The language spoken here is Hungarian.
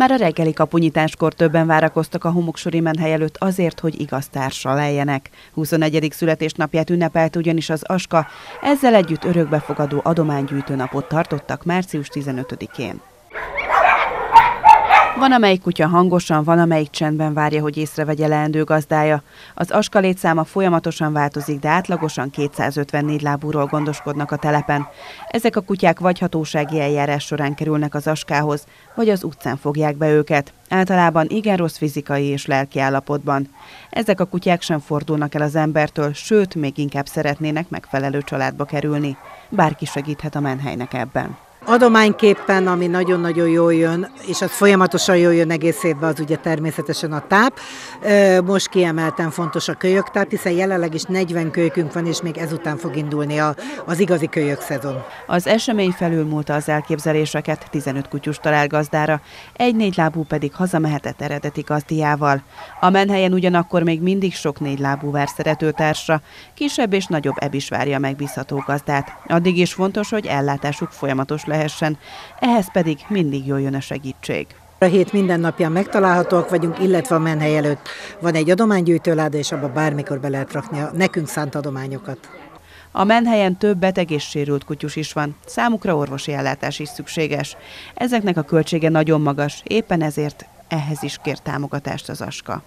Már a reggeli kapunyításkor többen várakoztak a homoksori menhely előtt azért, hogy igaz társa lejjenek. 21. születésnapját ünnepelt ugyanis az Aska, ezzel együtt örökbefogadó adománygyűjtő napot tartottak március 15-én. Van, amelyik kutya hangosan, van, amelyik csendben várja, hogy észrevegye leendő gazdája. Az aska létszáma folyamatosan változik, de átlagosan 254 lábúról gondoskodnak a telepen. Ezek a kutyák vagy hatósági eljárás során kerülnek az askához, vagy az utcán fogják be őket. Általában igen rossz fizikai és lelki állapotban. Ezek a kutyák sem fordulnak el az embertől, sőt, még inkább szeretnének megfelelő családba kerülni. Bárki segíthet a menhelynek ebben. Adományképpen, ami nagyon-nagyon jól jön, és az folyamatosan jól jön egész évben, az ugye természetesen a táp. Most kiemelten fontos a kölyöktáp, hiszen jelenleg is 40 kölykünk van, és még ezután fog indulni a, az igazi kölyök szezon. Az esemény felülmúlta az elképzeléseket 15 kutyus talál gazdára, egy négy lábú pedig hazamehetett eredeti gazdiával. A menhelyen ugyanakkor még mindig sok négy lábú vár szeretőtársra, kisebb és nagyobb eb is várja megbízható gazdát. Addig is fontos, hogy ellátásuk folyamatos lehessen, ehhez pedig mindig jól jön a segítség. A hét minden napján megtalálhatóak vagyunk, illetve a menhely előtt van egy adománygyűjtőláda, és abba bármikor be lehet rakni a nekünk szánt adományokat. A menhelyen több beteg és sérült kutyus is van, számukra orvosi ellátás is szükséges. Ezeknek a költsége nagyon magas, éppen ezért ehhez is kér támogatást az aska.